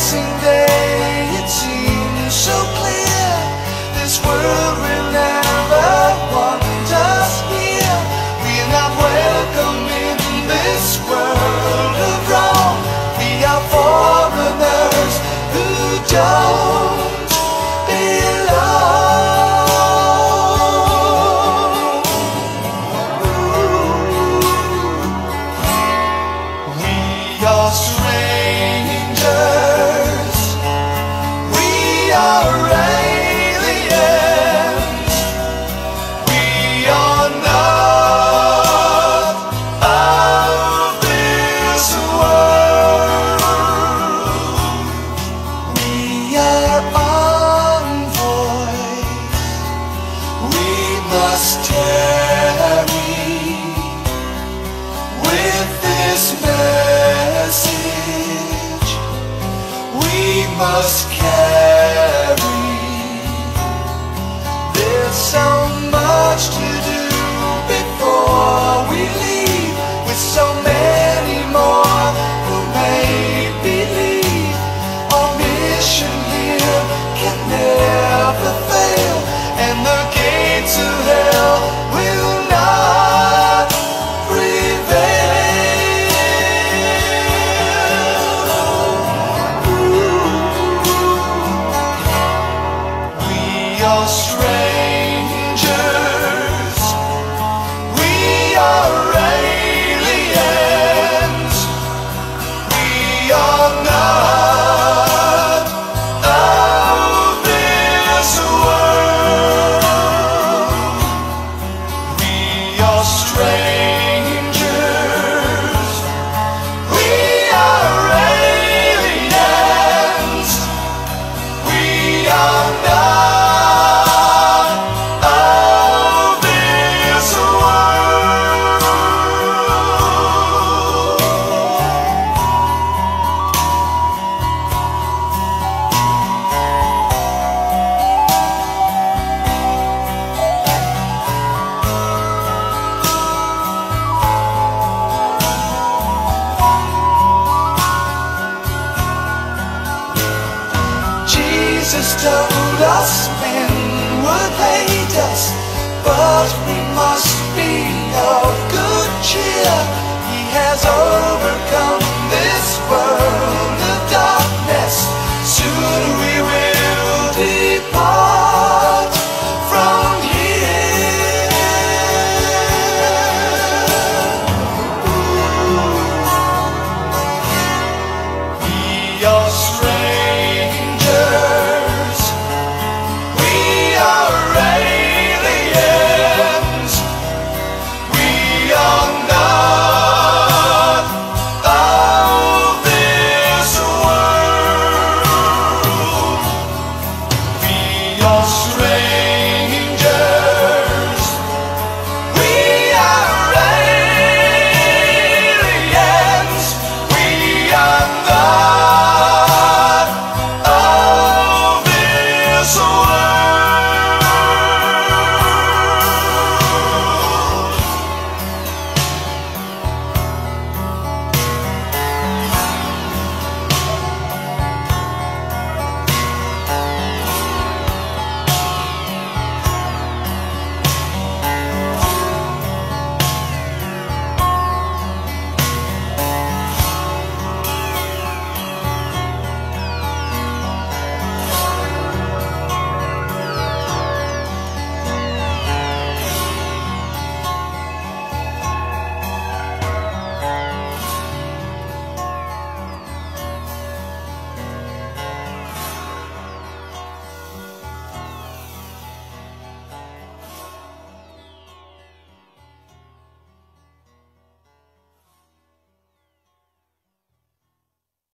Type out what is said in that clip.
passing day. told us men would hate us, but we must be of good cheer. He has overcome this world.